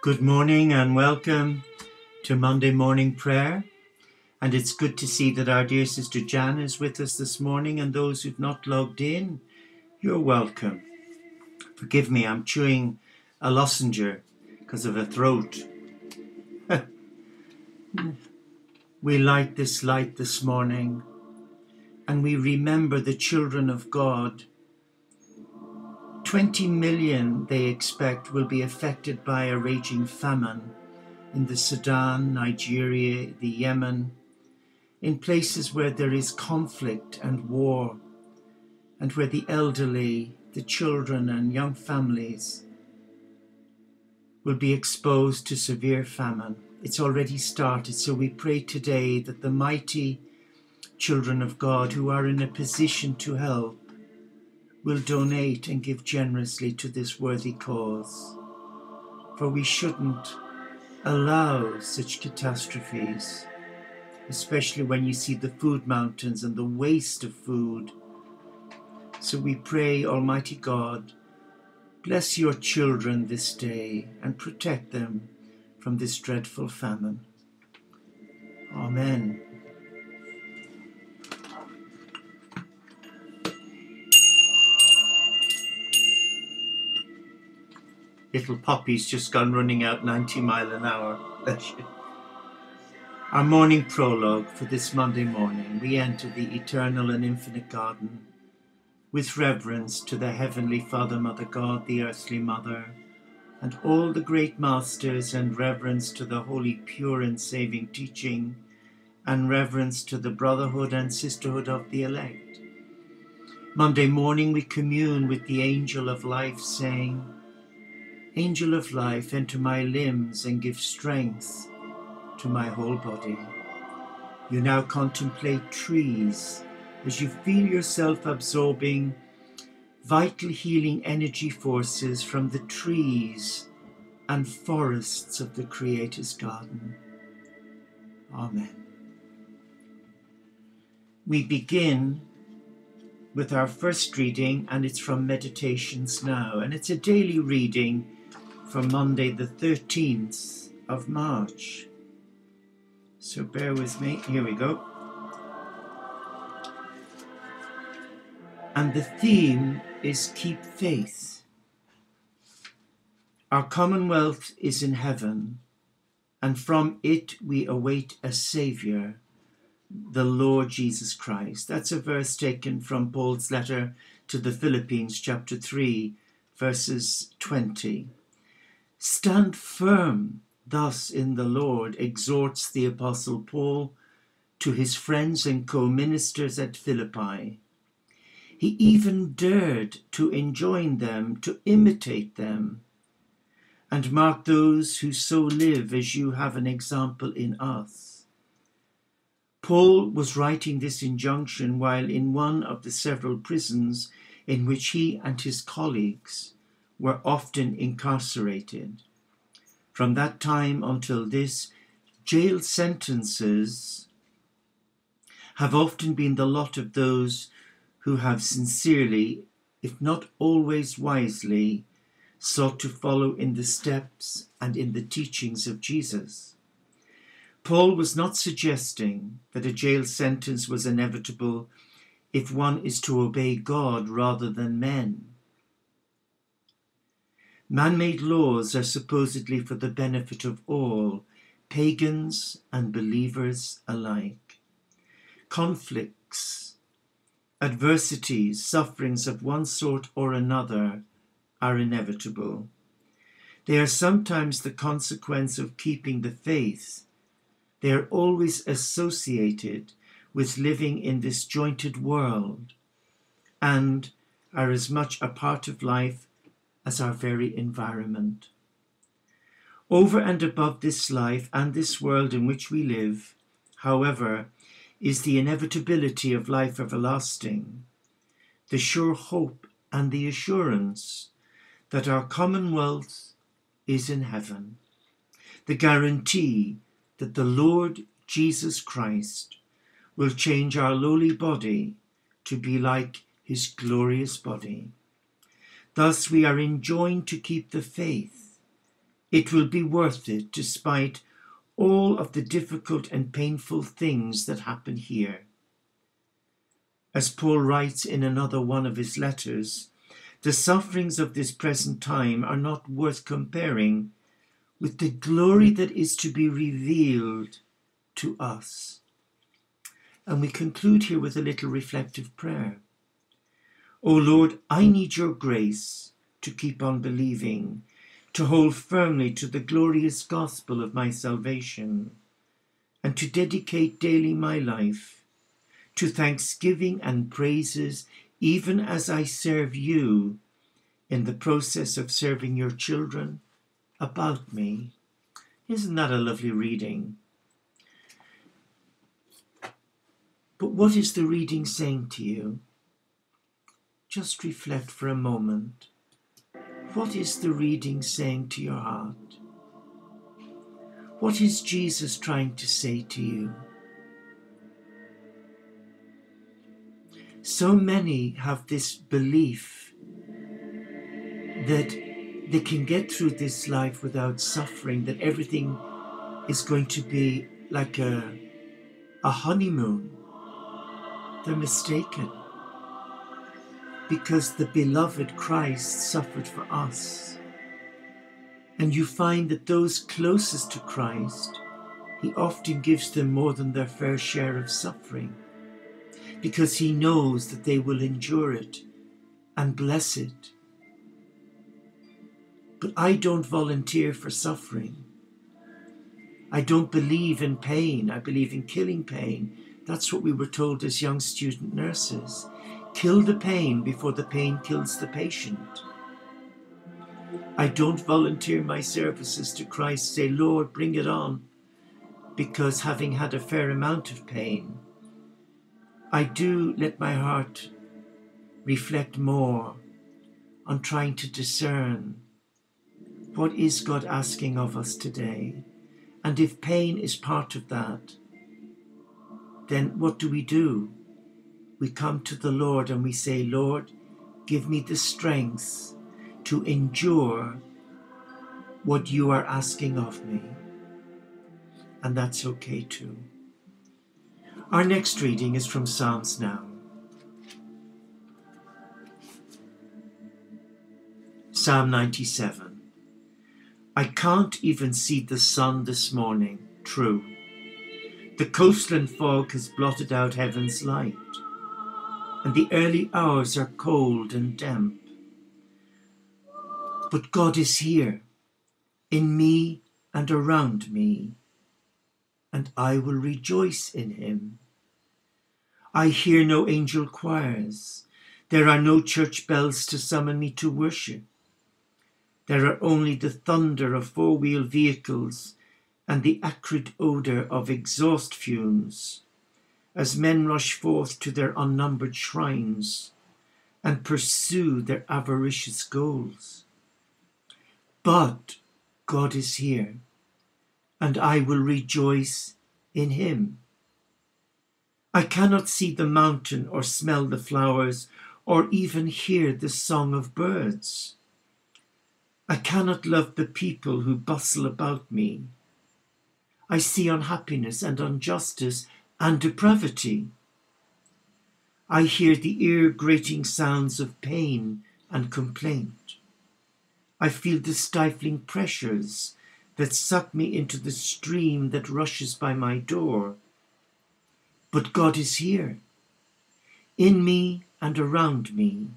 Good morning and welcome to Monday morning prayer. And it's good to see that our dear sister Jan is with us this morning, and those who've not logged in, you're welcome. Forgive me, I'm chewing a lozenge because of a throat. we light this light this morning and we remember the children of God 20 million, they expect, will be affected by a raging famine in the Sudan, Nigeria, the Yemen, in places where there is conflict and war, and where the elderly, the children, and young families will be exposed to severe famine. It's already started, so we pray today that the mighty children of God who are in a position to help will donate and give generously to this worthy cause. For we shouldn't allow such catastrophes, especially when you see the food mountains and the waste of food. So we pray, Almighty God, bless your children this day and protect them from this dreadful famine. Amen. Little Poppy's just gone running out 90 mile an hour. Our morning prologue for this Monday morning, we enter the eternal and infinite garden with reverence to the Heavenly Father, Mother God, the earthly Mother, and all the great masters, and reverence to the holy, pure, and saving teaching, and reverence to the brotherhood and sisterhood of the elect. Monday morning, we commune with the angel of life, saying, Angel of life, enter my limbs and give strength to my whole body. You now contemplate trees as you feel yourself absorbing vital healing energy forces from the trees and forests of the Creator's garden. Amen. We begin with our first reading, and it's from Meditations Now, and it's a daily reading for Monday, the 13th of March. So bear with me. Here we go. And the theme is Keep Faith. Our commonwealth is in heaven, and from it we await a Saviour, the Lord Jesus Christ. That's a verse taken from Paul's letter to the Philippians, chapter 3, verses 20. Stand firm thus in the Lord, exhorts the Apostle Paul to his friends and co ministers at Philippi. He even dared to enjoin them to imitate them and mark those who so live as you have an example in us. Paul was writing this injunction while in one of the several prisons in which he and his colleagues were often incarcerated. From that time until this, jail sentences have often been the lot of those who have sincerely, if not always wisely, sought to follow in the steps and in the teachings of Jesus. Paul was not suggesting that a jail sentence was inevitable if one is to obey God rather than men. Man made laws are supposedly for the benefit of all, pagans and believers alike. Conflicts, adversities, sufferings of one sort or another are inevitable. They are sometimes the consequence of keeping the faith. They are always associated with living in this jointed world and are as much a part of life as our very environment. Over and above this life and this world in which we live, however, is the inevitability of life everlasting, the sure hope and the assurance that our commonwealth is in heaven, the guarantee that the Lord Jesus Christ will change our lowly body to be like his glorious body. Thus we are enjoined to keep the faith, It will be worth it despite all of the difficult and painful things that happen here. As Paul writes in another one of his letters, the sufferings of this present time are not worth comparing with the glory that is to be revealed to us. And we conclude here with a little reflective prayer. O Lord, I need your grace to keep on believing, to hold firmly to the glorious gospel of my salvation, and to dedicate daily my life to thanksgiving and praises, even as I serve you in the process of serving your children about me. Isn't that a lovely reading? But what is the reading saying to you? Just reflect for a moment. What is the reading saying to your heart? What is Jesus trying to say to you? So many have this belief that they can get through this life without suffering, that everything is going to be like a, a honeymoon. They're mistaken. Because the beloved Christ suffered for us. And you find that those closest to Christ, He often gives them more than their fair share of suffering. Because He knows that they will endure it and bless it. But I don't volunteer for suffering. I don't believe in pain. I believe in killing pain that's what we were told as young student nurses. Kill the pain before the pain kills the patient. I don't volunteer my services to Christ, say, Lord, bring it on, because having had a fair amount of pain, I do let my heart reflect more on trying to discern what is God asking of us today. And if pain is part of that, then what do we do? We come to the Lord and we say, Lord, give me the strength to endure what you are asking of me. And that's okay too. Our next reading is from Psalms now. Psalm 97. I can't even see the sun this morning. True. The coastland fog has blotted out heaven's light, and the early hours are cold and damp. But God is here, in me and around me, and I will rejoice in him. I hear no angel choirs. There are no church bells to summon me to worship. There are only the thunder of four-wheel vehicles and the acrid odour of exhaust fumes as men rush forth to their unnumbered shrines and pursue their avaricious goals. But God is here, and I will rejoice in him. I cannot see the mountain or smell the flowers or even hear the song of birds. I cannot love the people who bustle about me I see unhappiness and injustice and depravity. I hear the ear grating sounds of pain and complaint. I feel the stifling pressures that suck me into the stream that rushes by my door. But God is here, in me and around me,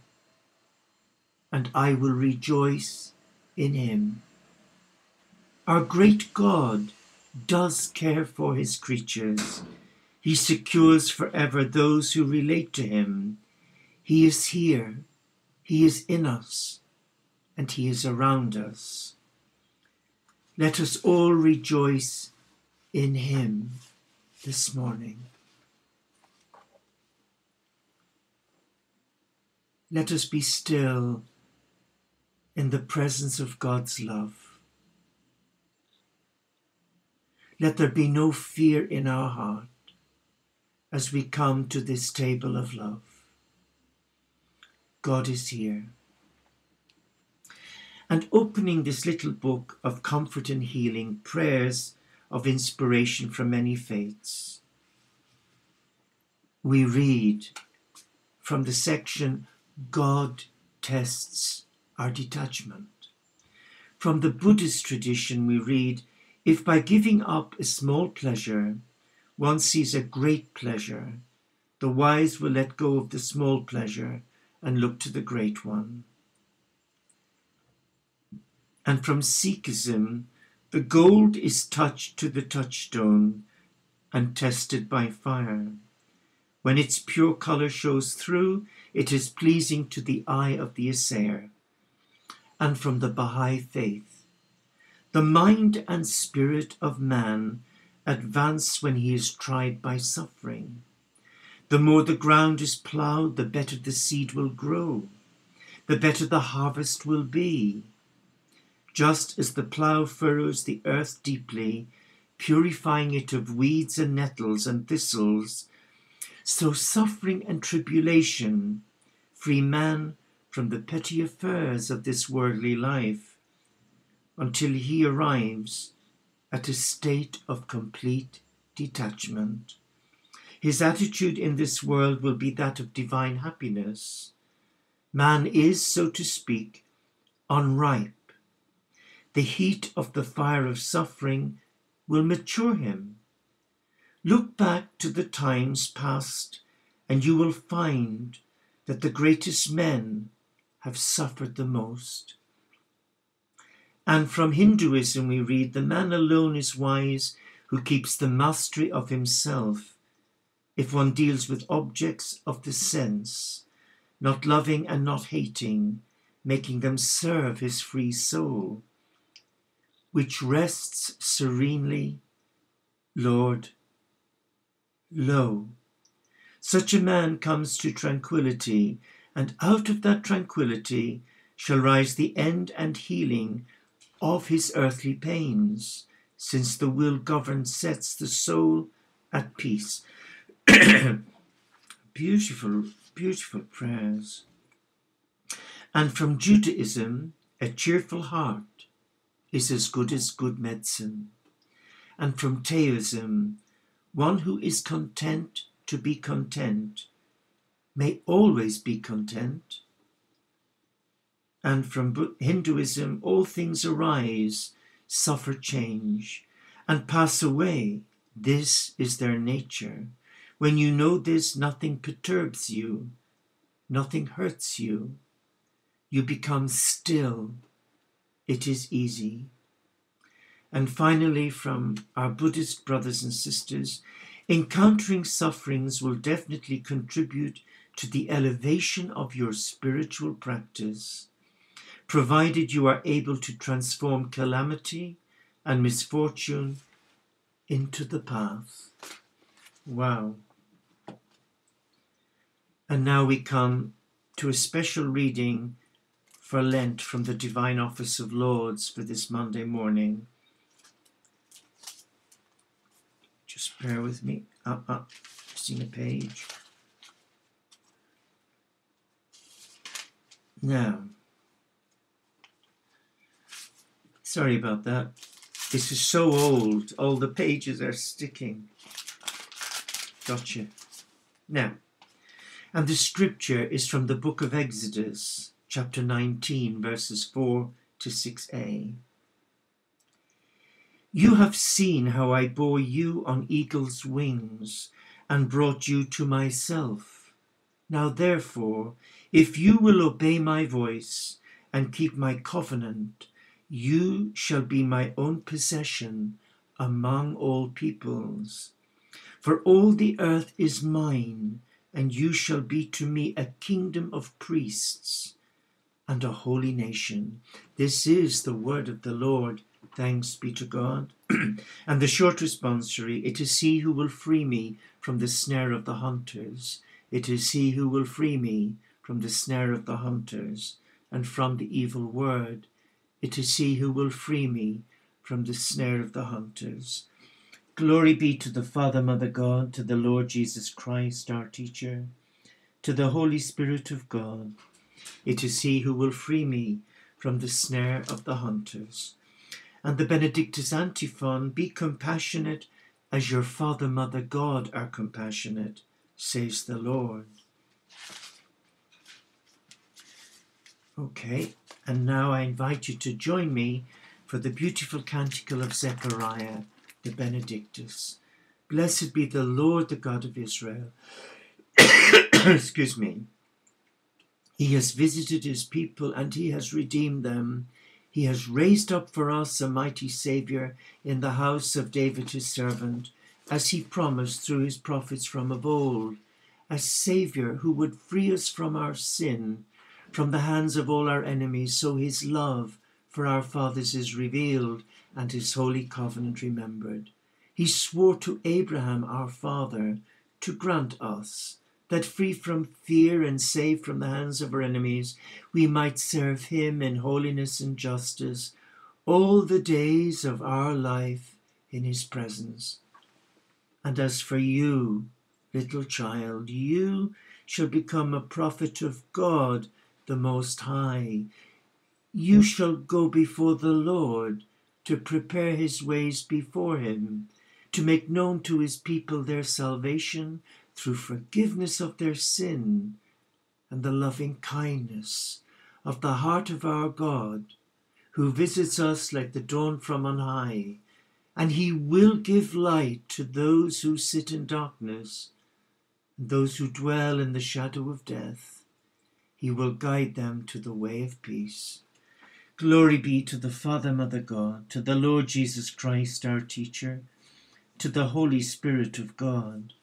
and I will rejoice in Him. Our great God does care for his creatures. He secures forever those who relate to him. He is here, he is in us, and he is around us. Let us all rejoice in him this morning. Let us be still in the presence of God's love. Let there be no fear in our heart as we come to this table of love. God is here. and opening this little book of comfort and healing, prayers of inspiration from many faiths, we read from the section God tests our detachment. From the Buddhist tradition, we read If by giving up a small pleasure one sees a great pleasure, the wise will let go of the small pleasure and look to the great one. And from Sikhism, the gold is touched to the touchstone and tested by fire. When its pure colour shows through, it is pleasing to the eye of the assayer. And from the Baha'i faith, the mind and spirit of man advance when he is tried by suffering. The more the ground is ploughed, the better the seed will grow, the better the harvest will be. Just as the plough furrows the earth deeply, purifying it of weeds and nettles and thistles, so suffering and tribulation free man from the petty affairs of this worldly life until he arrives at a state of complete detachment. His attitude in this world will be that of divine happiness. Man is, so to speak, unripe. The heat of the fire of suffering will mature him. Look back to the times past, and you will find that the greatest men have suffered the most. And from Hinduism we read, The man alone is wise who keeps the mastery of himself. If one deals with objects of the sense, not loving and not hating, making them serve his free soul, which rests serenely, Lord, lo. Such a man comes to tranquillity, and out of that tranquillity shall rise the end and healing of his earthly pains, since the will governed sets the soul at peace. beautiful, beautiful prayers. And from Judaism, a cheerful heart is as good as good medicine. And from Taoism, one who is content to be content may always be content and from Hinduism all things arise, suffer change, and pass away. This is their nature. When you know this, nothing perturbs you, nothing hurts you. You become still. It is easy. And finally, from our Buddhist brothers and sisters, encountering sufferings will definitely contribute to the elevation of your spiritual practice provided you are able to transform calamity and misfortune into the path. Wow. And now we come to a special reading for Lent from the Divine Office of Lauds for this Monday morning. Just bear with me. Up, up, seeing a page. Now, Sorry about that. This is so old. All the pages are sticking. Gotcha. Now, and the scripture is from the book of Exodus, chapter 19, verses 4 to 6a. You have seen how I bore you on eagle's wings and brought you to myself. Now, therefore, if you will obey my voice and keep my covenant, you shall be my own possession among all peoples. For all the earth is mine, and you shall be to me a kingdom of priests and a holy nation. This is the word of the Lord. Thanks be to God. and the short responsory it is He who will free me from the snare of the hunters. It is He who will free me from the snare of the hunters and from the evil word. It is he who will free me from the snare of the hunters. Glory be to the Father, Mother God, to the Lord Jesus Christ, our teacher, to the Holy Spirit of God. It is he who will free me from the snare of the hunters. And the Benedictus antiphon Be compassionate as your Father, Mother, God are compassionate, says the Lord. Okay, and now I invite you to join me for the beautiful canticle of Zechariah, the Benedictus. Blessed be the Lord, the God of Israel. Excuse me. He has visited his people and he has redeemed them. He has raised up for us a mighty Saviour in the house of David his servant, as he promised through his prophets from of old, a Saviour who would free us from our sin, from the hands of all our enemies, so his love for our fathers is revealed and his holy covenant remembered. He swore to Abraham our father to grant us that free from fear and safe from the hands of our enemies, we might serve him in holiness and justice all the days of our life in his presence. And as for you, little child, you shall become a prophet of God the Most High. You shall go before the Lord to prepare his ways before him, to make known to his people their salvation through forgiveness of their sin and the loving kindness of the heart of our God, who visits us like the dawn from on high, and he will give light to those who sit in darkness and those who dwell in the shadow of death. He will guide them to the way of peace. Glory be to the Father, Mother God, to the Lord Jesus Christ, our teacher, to the Holy Spirit of God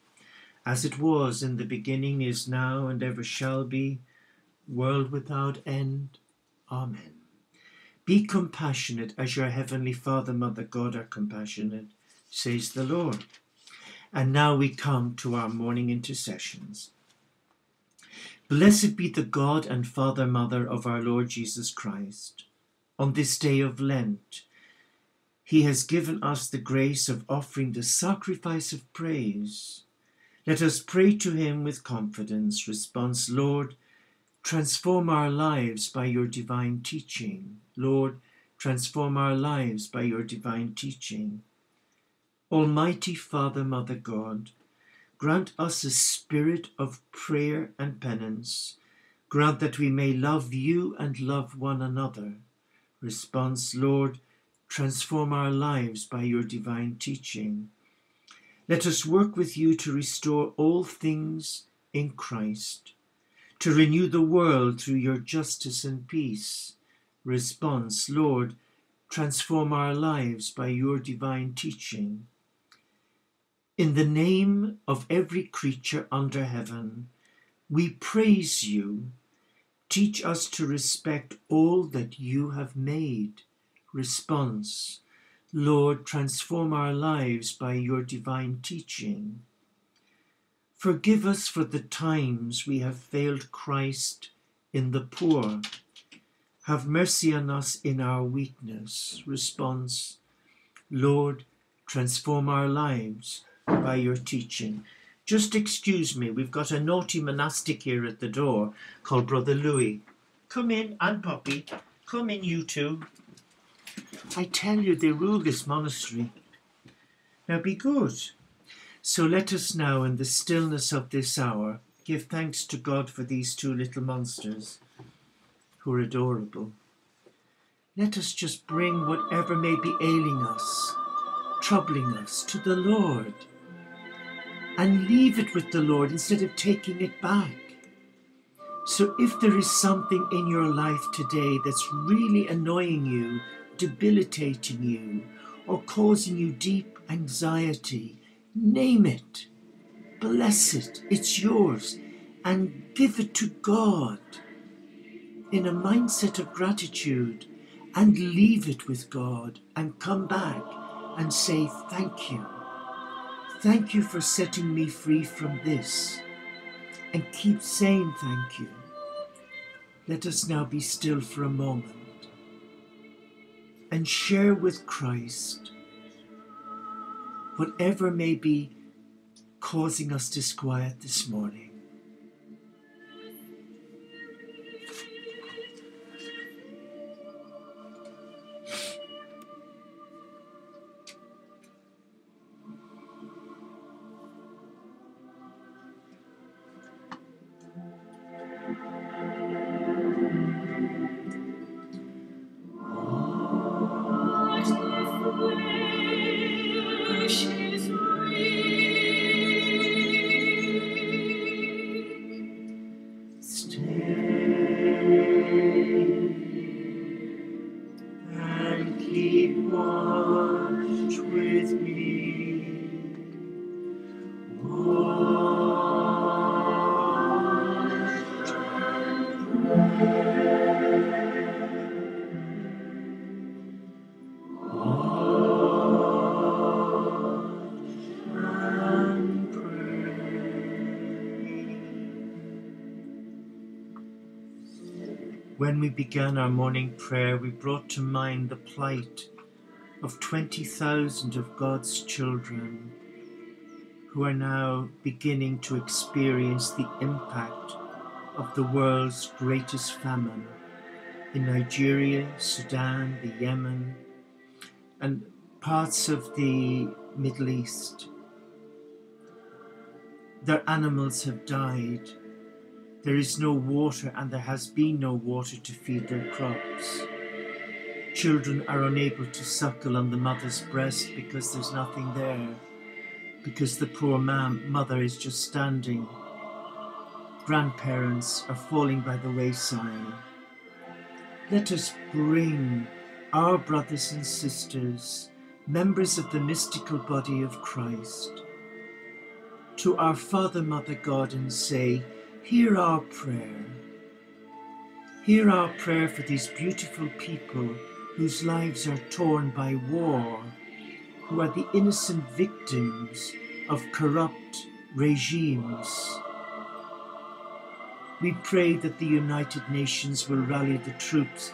as it was in the beginning, is now, and ever shall be, world without end. Amen. Be compassionate as your heavenly Father, Mother God are compassionate, says the Lord. And now we come to our morning intercessions. Blessed be the God and Father, Mother of our Lord Jesus Christ. On this day of Lent, he has given us the grace of offering the sacrifice of praise let us pray to him with confidence. Response, Lord, transform our lives by your divine teaching. Lord, transform our lives by your divine teaching. Almighty Father, Mother God, grant us a spirit of prayer and penance. Grant that we may love you and love one another. Response, Lord, transform our lives by your divine teaching. Let us work with you to restore all things in Christ, to renew the world through your justice and peace. Response, Lord, transform our lives by your divine teaching. In the name of every creature under heaven, we praise you. Teach us to respect all that you have made. Response, Lord, transform our lives by your divine teaching. Forgive us for the times we have failed Christ in the poor. Have mercy on us in our weakness. Response, Lord, transform our lives by your teaching. Just excuse me, we've got a naughty monastic here at the door called Brother Louis. Come in, and Poppy. Come in, you two. I tell you, they rule this monastery. Now be good. So let us now, in the stillness of this hour, give thanks to God for these two little monsters who are adorable. Let us just bring whatever may be ailing us, troubling us, to the Lord and leave it with the Lord instead of taking it back. So if there is something in your life today that's really annoying you debilitating you or causing you deep anxiety, name it, bless it, it's yours, and give it to God in a mindset of gratitude and leave it with God and come back and say, Thank you. Thank you for setting me free from this. And keep saying thank you. Let us now be still for a moment and share with Christ whatever may be causing us disquiet this morning. When we began our morning prayer, we brought to mind the plight of 20,000 of God's children who are now beginning to experience the impact of the world's greatest famine in Nigeria, Sudan, the Yemen, and parts of the Middle East. Their animals have died. There is no water, and there has been no water to feed their crops. Children are unable to suckle on the mother's breast because there's nothing there, because the poor mam- mother is just standing. Grandparents are falling by the wayside. Let us bring our brothers and sisters, members of the mystical body of Christ, to our Father, Mother God and say, Hear our prayer. Hear our prayer for these beautiful people whose lives are torn by war, who are the innocent victims of corrupt regimes. We pray that the United Nations will rally the troops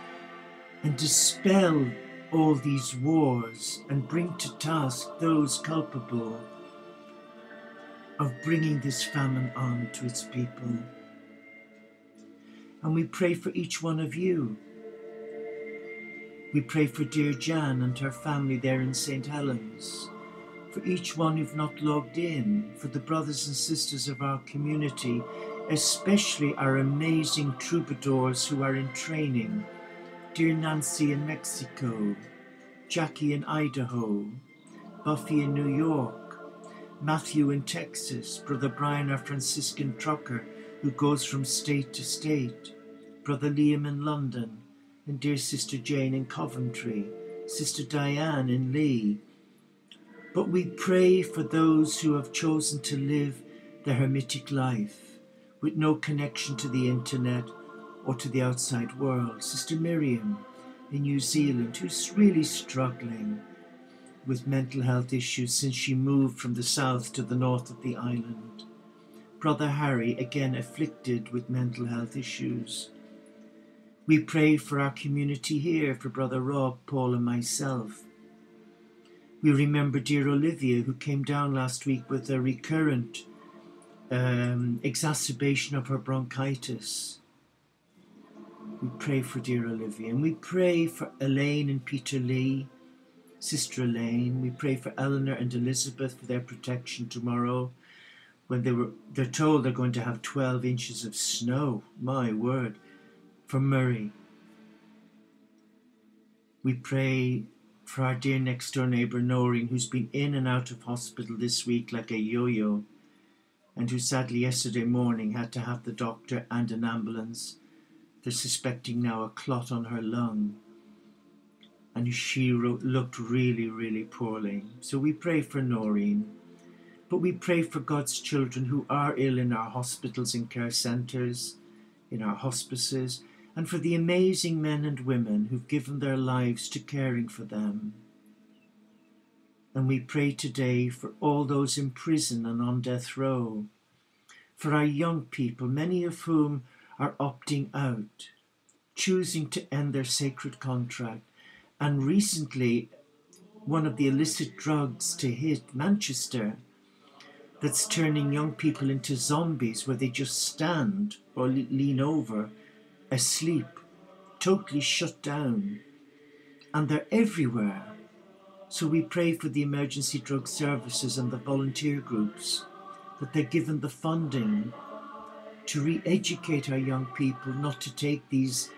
and dispel all these wars and bring to task those culpable of bringing this famine on to its people. And we pray for each one of you. We pray for dear Jan and her family there in St. Helens, for each one who've not logged in, for the brothers and sisters of our community, especially our amazing troubadours who are in training, dear Nancy in Mexico, Jackie in Idaho, Buffy in New York, Matthew in Texas, Brother Brian, our Franciscan trucker who goes from state to state, Brother Liam in London, and dear Sister Jane in Coventry, Sister Diane in Lee. But we pray for those who have chosen to live the hermitic life with no connection to the internet or to the outside world. Sister Miriam in New Zealand, who's really struggling with mental health issues since she moved from the south to the north of the island. Brother Harry, again afflicted with mental health issues. We pray for our community here, for Brother Rob, Paul, and myself. We remember dear Olivia, who came down last week with a recurrent um, exacerbation of her bronchitis. We pray for dear Olivia, and we pray for Elaine and Peter Lee Sister Elaine. We pray for Eleanor and Elizabeth for their protection tomorrow. When they were, they're told they're going to have 12 inches of snow. My word. For Murray. We pray for our dear next door neighbour Noreen, who's been in and out of hospital this week like a yo yo, and who sadly yesterday morning had to have the doctor and an ambulance. They're suspecting now a clot on her lung and she looked really, really poorly. So we pray for Noreen, but we pray for God's children who are ill in our hospitals and care centres, in our hospices, and for the amazing men and women who've given their lives to caring for them. And we pray today for all those in prison and on death row, for our young people, many of whom are opting out, choosing to end their sacred contract and recently, one of the illicit drugs to hit Manchester that's turning young people into zombies where they just stand or lean over asleep, totally shut down. And they're everywhere. So we pray for the emergency drug services and the volunteer groups that they're given the funding to re educate our young people not to take these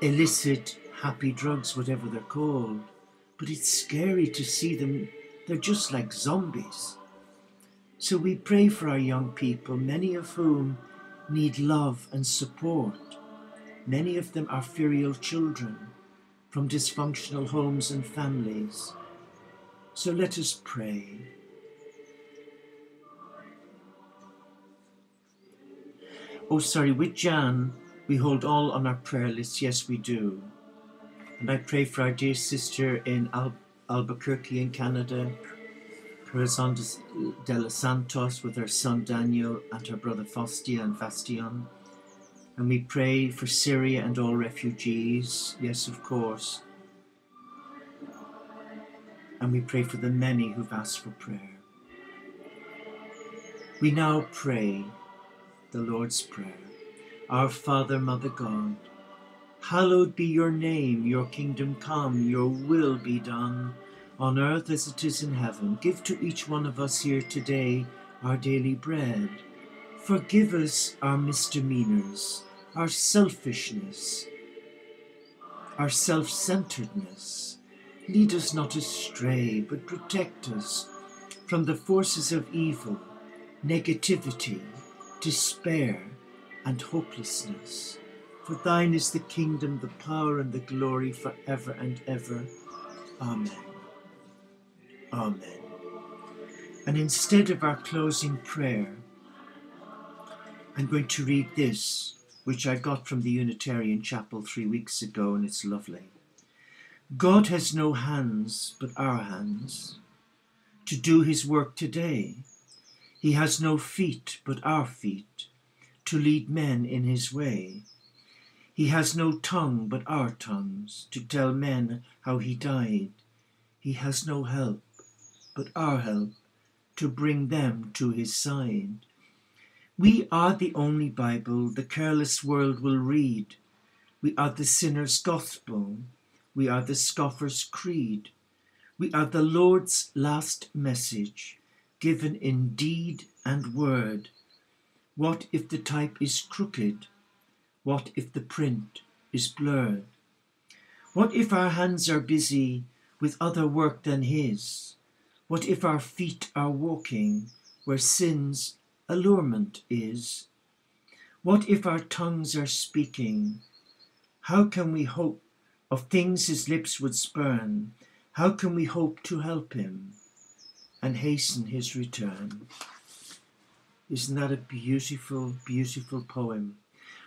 illicit happy drugs, whatever they're called. But it's scary to see them, they're just like zombies. So we pray for our young people, many of whom need love and support. Many of them are filial children, from dysfunctional homes and families. So let us pray. Oh, sorry, with Jan, we hold all on our prayer list. Yes, we do. And I pray for our dear sister in Al- Albuquerque in Canada, Corazon de los Santos, with her son Daniel and her brother Fostia and Fastion. And we pray for Syria and all refugees. Yes, of course. And we pray for the many who've asked for prayer. We now pray the Lord's Prayer. Our Father, Mother God, hallowed be your name, your kingdom come, your will be done, on earth as it is in heaven. Give to each one of us here today our daily bread. Forgive us our misdemeanors, our selfishness, our self centeredness. Lead us not astray, but protect us from the forces of evil, negativity, despair, and hopelessness. For thine is the kingdom, the power, and the glory for ever and ever. Amen. Amen. And instead of our closing prayer, I'm going to read this, which I got from the Unitarian Chapel three weeks ago, and it's lovely. God has no hands but our hands to do his work today. He has no feet but our feet to lead men in his way. He has no tongue but our tongues to tell men how he died. He has no help but our help to bring them to his side. We are the only Bible the careless world will read. We are the sinner's gospel. We are the scoffer's creed. We are the Lord's last message, given in deed and word. What if the type is crooked? What if the print is blurred? What if our hands are busy with other work than His? What if our feet are walking where sin's allurement is? What if our tongues are speaking? How can we hope of things his lips would spurn? How can we hope to help him and hasten his return? Isn't that a beautiful, beautiful poem?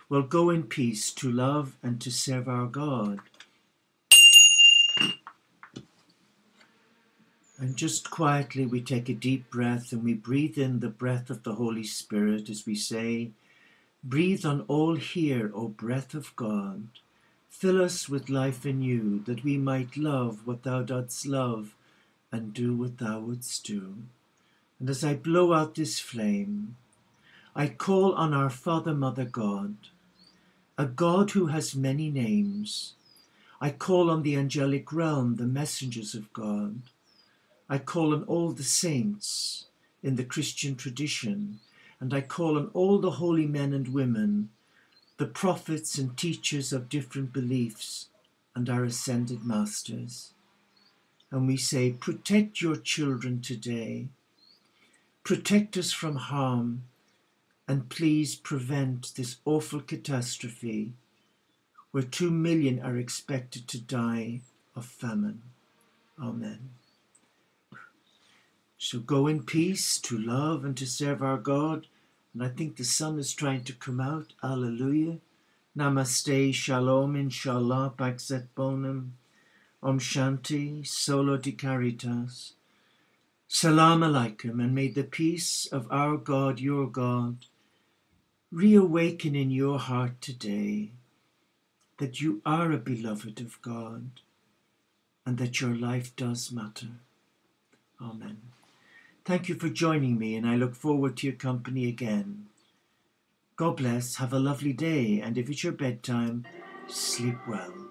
Well, go in peace to love and to serve our God. And just quietly, we take a deep breath and we breathe in the breath of the Holy Spirit as we say, Breathe on all here, O breath of God. Fill us with life anew, that we might love what thou dost love and do what thou wouldst do. And as I blow out this flame, I call on our Father, Mother God, a God who has many names. I call on the angelic realm, the messengers of God. I call on all the saints in the Christian tradition, and I call on all the holy men and women, the prophets and teachers of different beliefs, and our ascended masters. And we say, Protect your children today. Protect us from harm, and please prevent this awful catastrophe where two million are expected to die of famine. Amen. So go in peace to love and to serve our God. And I think the sun is trying to come out. Alleluia. Namaste, Shalom, Inshallah, Pax et Bonum, Om Shanti, Solo di Caritas. Salam Alaikum, and may the peace of our God, your God, reawaken in your heart today that you are a beloved of God and that your life does matter. Amen. Thank you for joining me, and I look forward to your company again. God bless, have a lovely day, and if it's your bedtime, sleep well.